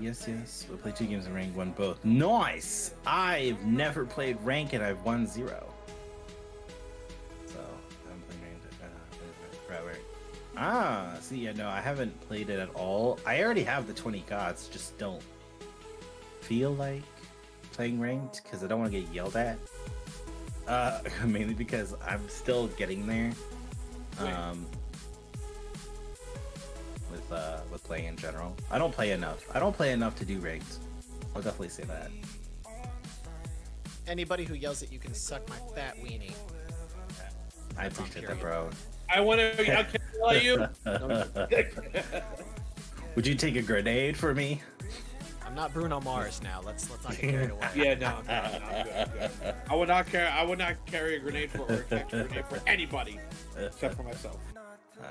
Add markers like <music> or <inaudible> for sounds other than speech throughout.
Yes, yes. We played two games of rank, won both. Nice. I've never played rank and I've won zero. So I'm playing ranked. Uh, right, right. Ah, see, yeah, no, I haven't played it at all. I already have the 20 gods, just don't feel like playing ranked because I don't want to get yelled at. Uh, <laughs> mainly because I'm still getting there. Um, with uh, with playing in general, I don't play enough. I don't play enough to do ranked. I'll definitely say that. Anybody who yells at you can suck my fat weenie. I That's on appreciate that, bro. I want to tell you. <laughs> Would you take a grenade for me? I'm not Bruno Mars now. Let's let's not get carried away. <laughs> Yeah, no, no, no, I'm good, I'm good. I would not carry. I would not carry a grenade for or attach a grenade for anybody except for myself. Uh,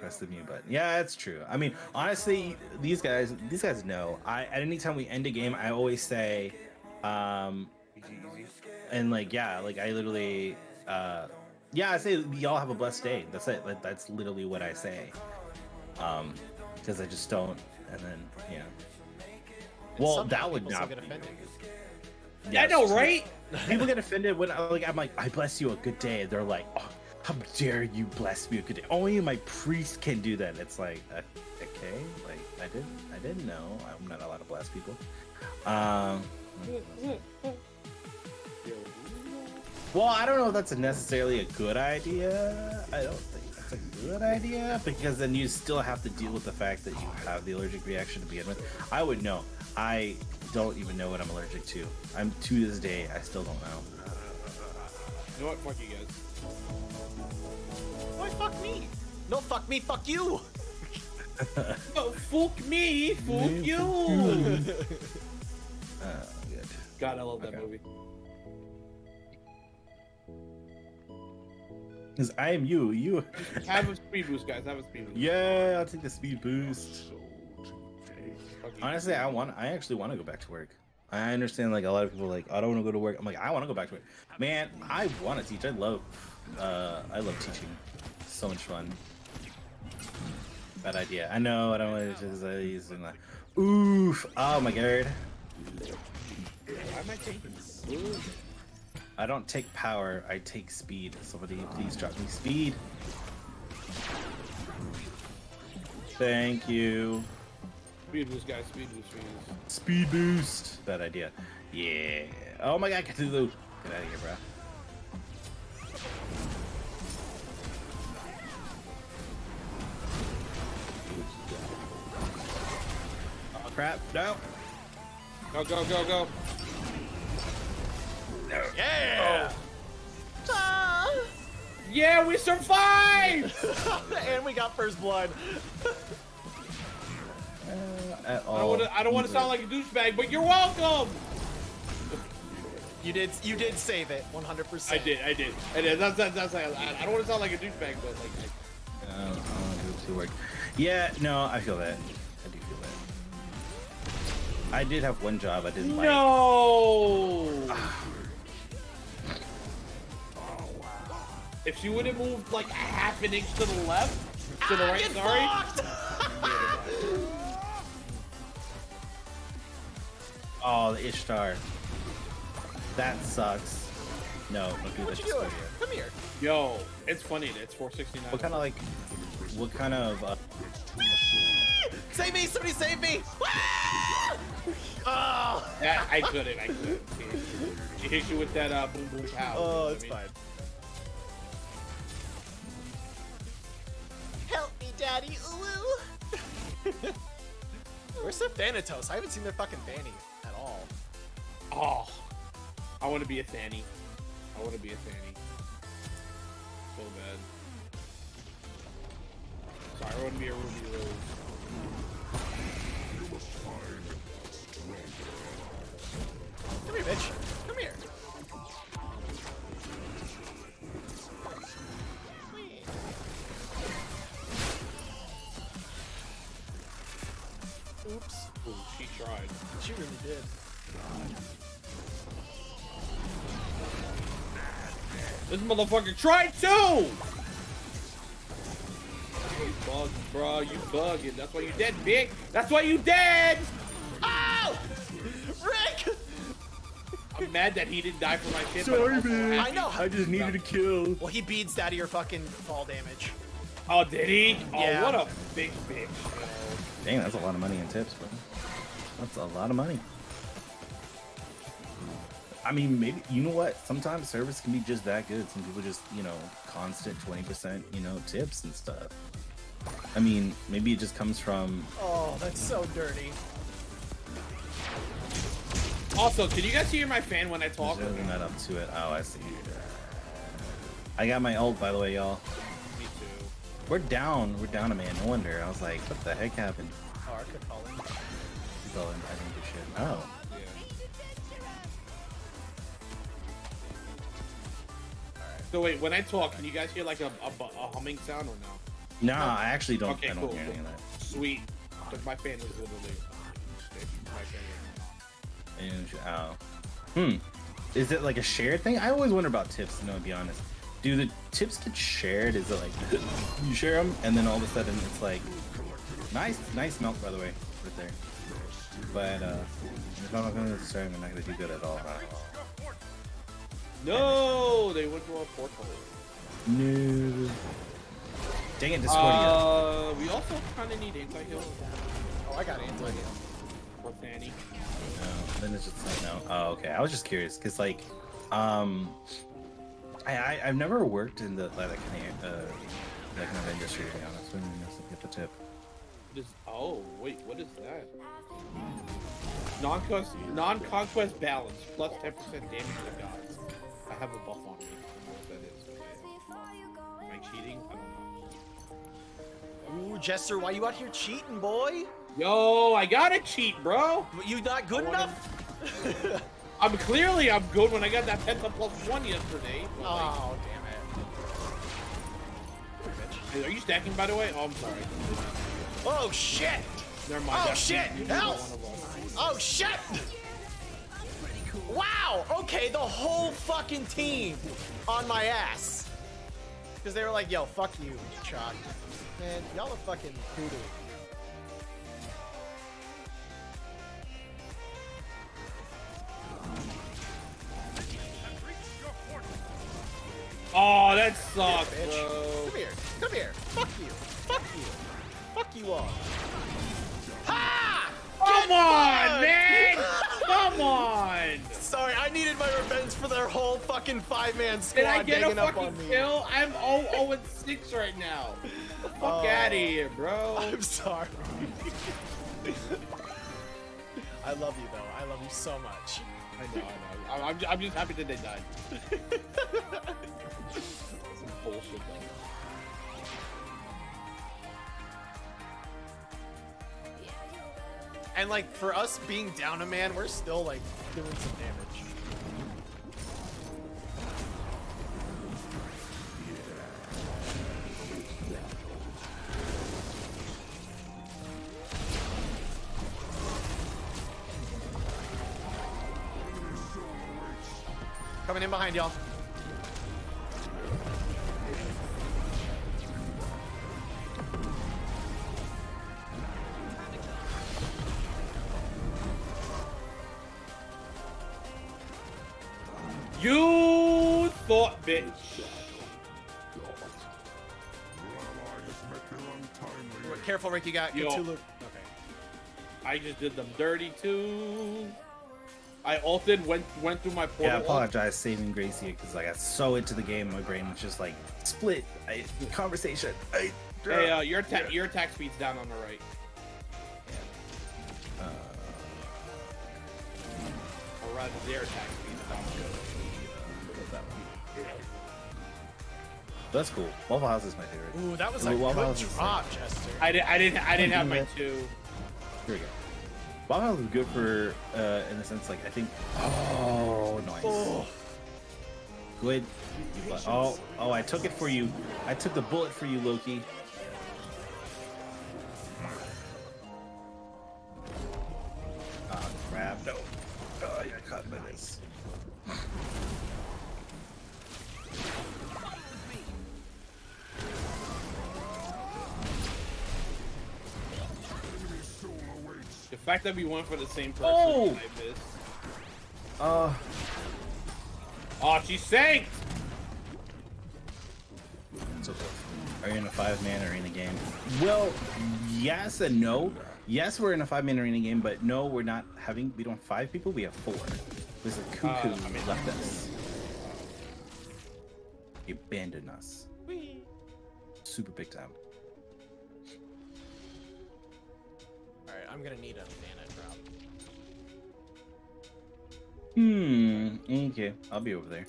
press the mute button. Yeah, that's true. I mean, honestly, these guys, these guys know. I at any time we end a game, I always say, um, Easy, easy. and like yeah, like I literally, uh, yeah, I say y'all have a blessed day. That's it. Like, that's literally what I say. Um, because I just don't, and then yeah. And Well, that would not. get offended. Yeah, I know, right? People get offended when I like I'm like I bless you a good day. They're like, oh, how dare you bless me a good day? Only my priest can do that. It's like uh, okay, like I didn't I didn't know. I'm not allowed to bless people. Um, well, I don't know if that's necessarily a good idea. I don't think that's a good idea because then you still have to deal with the fact that you have the allergic reaction to begin with. I would know. I don't even know what I'm allergic to. I'm to this day, I still don't know. You know what? Fuck you guys. Fuck me? No, fuck me, fuck you. <laughs> Oh, fuck me, fuck Me, you. Uh, good. God, I love that Okay. movie. Because I am you. You. Have a speed boost, guys. Have a speed boost. Yeah, I'll take the speed boost. Honestly, I want. I actually want to go back to work. I understand. Like a lot of people, are like I don't want to go to work. I'm like I want to go back to work. Man, I want to teach. I love. Uh, I love teaching. So much fun. Bad idea. I know. I don't want to just uh, use it. Oof. Oh my god. Why am I taking? I don't take power. I take speed. Somebody, please drop me speed. Thank you. Speed boost, guys. Speed boost, speed boost. Speed boost. Bad idea. Yeah. Oh my god, Cthulhu. Get out of here, bro. Crap. No. Go, go, go, go. Yeah. Ah! Yeah, we survived! <laughs> and we got first blood. At I all. don't want to. I don't want to sound like a douchebag, but you're welcome. You did. You did save it. 100%. I did. I did. I did. That's that's that's. I, I don't want to sound like a douchebag, but like. I, Uh, I don't want to go to work. Yeah, no, I feel that. I did have one job I didn't like. no. If she would have moved like a half an inch to the left, to the right, sorry. <laughs> Oh, the Ishtar. That sucks. No, don't do that. you doing? Come here. Yo, it's funny. that It's 469. What kind of like? What kind of? Uh, Save me! Somebody save me! <laughs> oh, Yeah, I couldn't. I couldn't. She hit you with that uh, boom boom pow. oh, you know it's I mean? fine. Help me, Daddy! Ooh. <laughs> Where's their Thanatos? I haven't seen their fucking Fanny at all. Oh, I want to be a Fanny. I want to be a Fanny. So bad. Sorry, I want to be a Ruby Rose. Come here, bitch. Come here. Oops. Ooh, she tried. She really did. This motherfucker tried too! You bugged, bro. You bugging. That's why you dead, big. That's why you dead! I'm mad that he didn't die for my kid. Sorry, I'm also man. I know. I just needed a kill. Well, he beads out of your fucking fall damage. Oh, did he? Oh, Yeah. what a big bitch. yo. Dang, that's a lot of money in tips, bro. That's a lot of money. I mean, maybe you know what? Sometimes service can be just that good. Some people just, you know, constant twenty percent, you know, tips and stuff. I mean, maybe it just comes from. Oh, that's so dirty. Also, can you guys hear my fan when I talk? They're not up to it. Oh, I see. I got my ult, by the way, y'all. Me too. We're down. We're down a man. No wonder. I was like, what the heck happened? Oh, I could call him. People, I didn't do shit. Oh. Yeah. So wait, when I talk, can you guys hear like a, a, a humming sound or no? Nah, I actually don't. Okay, I don't cool, hear any of that. Sweet. Because my fan is literally. Oh. Hmm. Is it like a shared thing? I always wonder about tips, you know, to be honest. Do the tips get shared? Is it like <laughs> you share them and then all of a sudden it's like nice, nice melt by the way, right there. But uh, if I'm not gonna sorry, I'm not gonna do good at all. No, they went through a portal. No. Dang it, Discordia. Uh, we also kind of need anti-heal Oh, I got anti for Fanny. No, then it's just like no. Oh, okay. I was just curious because like, um, I, I I've never worked in the like that kind of uh that kind of industry to be honest. When you get the tip. What is, oh, wait, what is that? Non-conquest, non-conquest balance, plus 10% damage to gods. I have a buff on me. I don't know what that is. Am I cheating? I don't know. Ooh, Jester, why you out here cheating, boy? Yo, I gotta cheat, bro. But You not good wanna- enough? <laughs> I'm clearly I'm good when I got that penta plus one yesterday. but, like- Oh, damn it. Hey, are you stacking by the way? Oh, I'm sorry. Oh, shit! Never mind. Oh, shit! Help! one of us. Oh, shit! Wow! Okay, the whole fucking team on my ass. Because they were like, yo, fuck you, Chaac. Man, y'all are fucking poodle. Oh, that sucks, Bitch. bro. Come here. Come here. Fuck you. Fuck you. Fuck you all. Ha! Come on, man! <laughs> Come on! Sorry, I needed my revenge for their whole fucking five-man squad Did I get a up fucking kill? I'm 0 0 and 6 right now. Fuck Oh. out of here, bro. I'm sorry. <laughs> I love you though. I love you so much. I know, I know. I'm, I'm, just happy that they died. Some <laughs> bullshit. And like for us being down a man, we're still like doing some damage. Coming in behind y'all. You thought, bitch. Careful, Rick. You got Yo. Cthulhu. Okay. I just did them dirty too. I ulted, went went through my portal. Yeah, I apologize, saving Gracie, because I got so into the game, my brain was just like split. I, conversation. I, Hey, uh, your attack your attack speed's down on the right. Uh, Or rather, their attack speed's down the right. that's cool. Waffle House is my favorite. Ooh, that was a Ooh, Waffle good House drop, Chester. I, did, I didn't I didn't have my two. Here we go. House is good for, uh, in the sense, like, I think. Oh, nice. Oh, Good. Oh, oh, I took it for you. I took the bullet for you, Loki. Fact that we went for the same person, Oh! I missed. Uh, Oh, she sank! so close. Are you in a five-man arena game? Well, yes and no. Yes, we're in a five-man arena game, but no, we're not having. We don't have five people. We have four. There's a cuckoo Uh, I mean- left us. He abandoned us. Whee! Super big time. I'm gonna need a mana drop. Hmm. Okay, I'll be over there.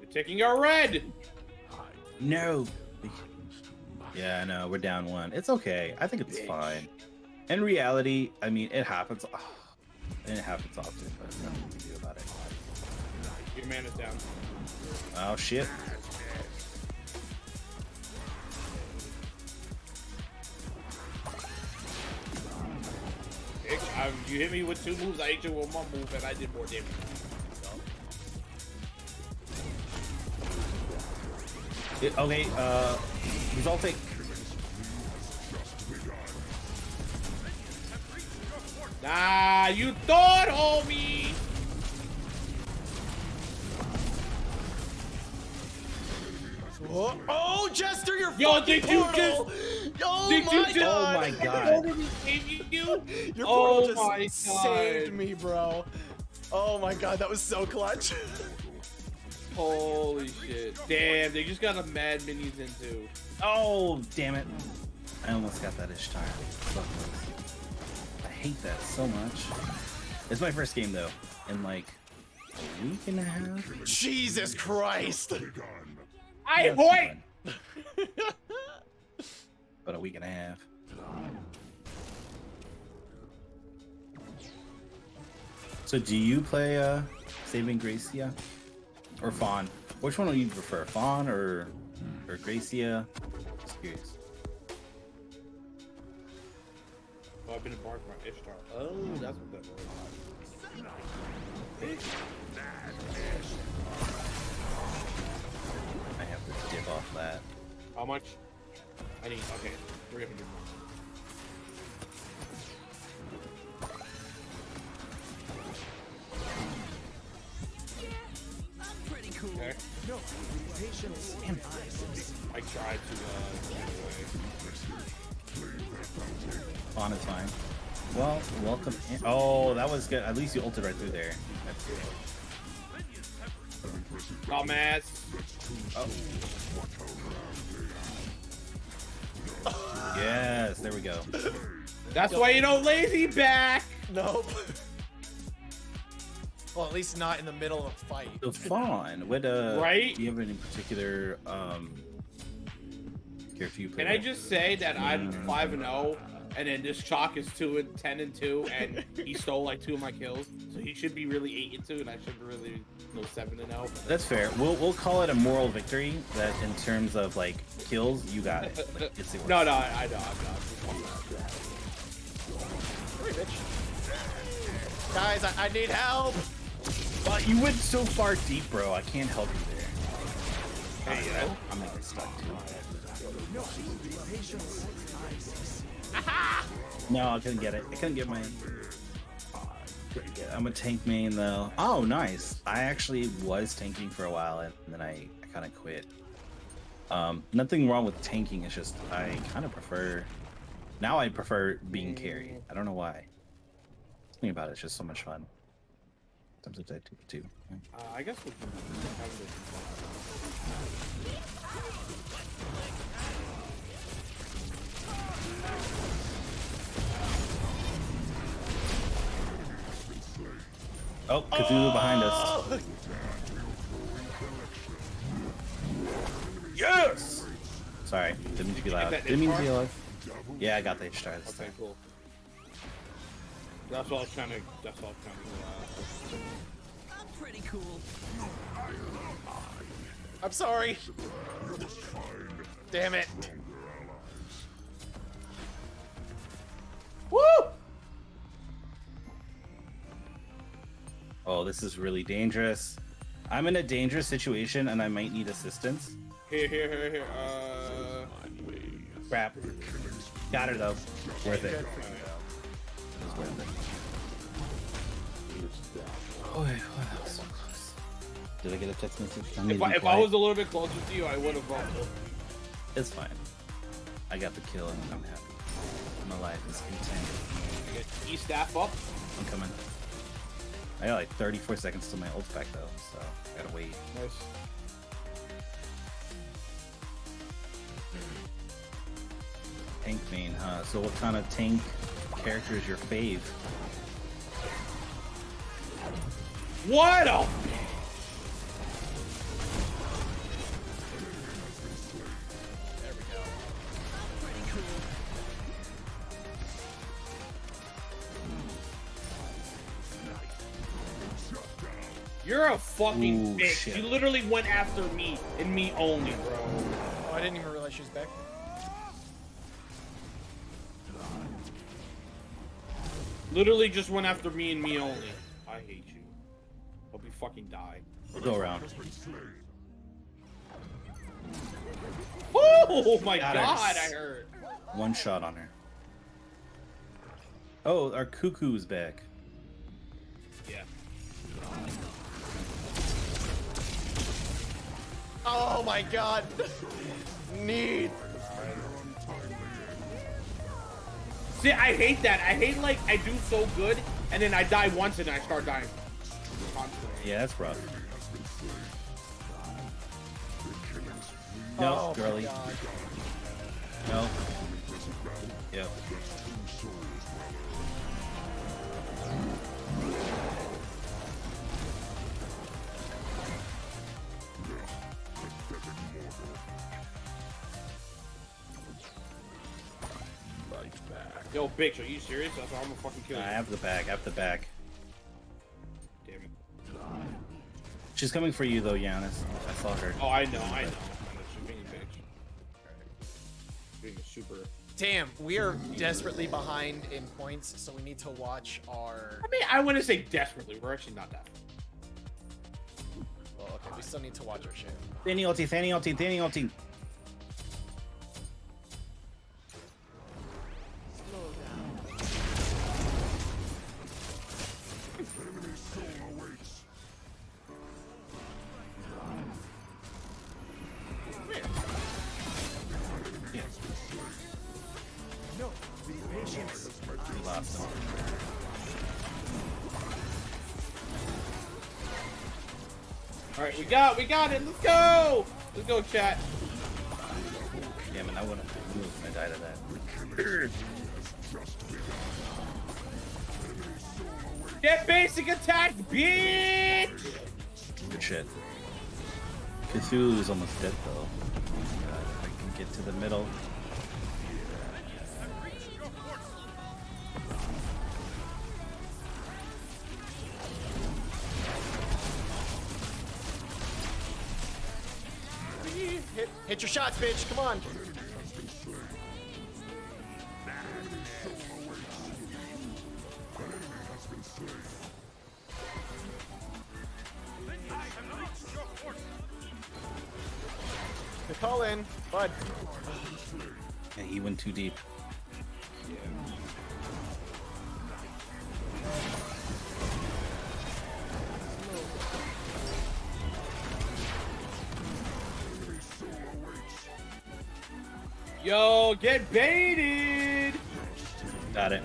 You're taking our red! No. Yeah, no, we're down one. It's okay. I think it's Bitch. fine. In reality, I mean, it happens. it happens often, but there's nothing we can do about it. Your mana's down. Oh shit. I, you hit me with two moves, I hit you with one move, and I did more damage. It- okay, uh, resulting. Nah, you thought, homie! Whoa. Oh, Jester, you're Yo, fucking did you portal! Oh did you my god! Oh my god. What did you? Your Oh portal my just God. saved me, bro. Oh my god, that was so clutch. <laughs> Holy shit. Damn, they just got a mad minis into. Oh, damn it. I almost got that Ishtar. So. I hate that so much. It's my first game though, in like a week and a half. Jesus Christ! I Yeah, it's hoy! <laughs> fun. About a week and a half. So do you play uh Saving Gracia? Or Fawn? Which one do you prefer? Fawn or or Gracia? Just curious. Oh, I've been embarked by Ishtar. Oh, that's what that was. I have to dip off that. How much? I need, okay, 300 more. Okay. I tried to, uh, get away. Fawn is fine. Well, welcome in. Oh, that was good. At least you ulted right through there. That's good. Dumbass. Yes, there we go. <laughs> That's why you don't lazy back! Nope. <laughs> Well, at least not in the middle of a fight. So Fawn, what uh Right? do you have any particular um character you play? Can I just say that I'm 5 and 0, and then this Chaac is 2 and 10 and 2, and he <laughs> stole like two of my kills, so he should be really 8 and 2, and I should really go 7 and oh. 0. That's fair. We'll we'll call it a moral victory. That in terms of like kills, you got it. Like, it's yours. No, no, I, I know, I'm not. Hurry, bitch. Guys, I, I need help. But you went so far deep, bro. I can't help you there. Hey, I, I'm gonna get stuck too. No, I couldn't get it. I couldn't get my. I'm a tank main though. Oh, nice. I actually was tanking for a while and then I, I kind of quit. Um, nothing wrong with tanking. It's just I kind of prefer. Now I prefer being carry. I don't know why. Something about it, it's just so much fun. Sometimes I do too. Uh, I guess we can have this. Oh, Cthulhu behind us. Oh! Yes! Sorry, didn't mean to be loud. Didn't mean to be loud. Yeah, I got the Ishtar this Okay, time. cool. That's all I was trying to, that's all I was trying to, uh, Pretty cool. I'm sorry. Damn it. Oh, this is really dangerous. I'm in a dangerous situation and I might need assistance. Here, here, here, here, uh... Crap. Got it though. Worth it. Good. It was worth it. Oh, wait, what else? Did I get a text message? I If I, if I was a little bit closer to you, I would have voted. It's fine. I got the kill and I'm happy. My life is content. E staff up. I'm coming. I got like 34 seconds to my ult back though, so I gotta wait. Nice. Tank main, huh? So what kind of tank character is your fave? What a You're a fucking Ooh, bitch. shit. You literally went after me and me only, bro. Oh, I didn't even realize she was back. Literally just went after me and me only. I hate you. Hope you fucking die. We'll Go around. Oh my Got her. god, I heard. One shot on her. Oh, our cuckoo's back. Oh my god. Need. See, I hate that. I hate like I do so good and then I die once and I start dying. Constantly. Yeah, that's rough. Oh no, oh girly. No. Yep. Yo, bitch, are you serious? That's why I'm gonna fucking kill you. I have the back. I have the back. Damn it. She's coming for you though, Giannis. I saw her. Oh, I know, I know. I'm a being a bitch. Being a super. Damn, we are desperately behind in points, so we need to watch our. I mean, I wouldn't say desperately. We're actually not that. Well, okay, we still need to watch our shit. Fanny ulti, Fanny ulti, Fanny ulti. We lost him. All right, we got, we got it. Let's go. Let's go, chat. Yeah, man, I wouldn't moved when I died of that. Get basic attack, bitch. Good shit. Cthulhu's almost dead though. Uh, God, I can get to the middle. Hit, your shots, bitch. Come on. Call in, bud. Yeah, he went too deep. Yo, get baited. Got it.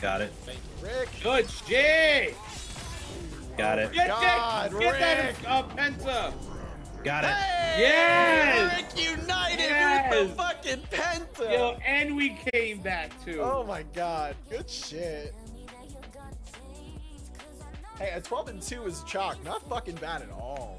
Got it. Rick. Good shit. Got it. Get God, that, get that Rick. uh, Penta. Got it. Hey! Yes! Rick United Yes! with the fucking Penta! Yo, and we came back too. Oh my god, good shit. Hey, a 12 and 2 is Chaac, not fucking bad at all.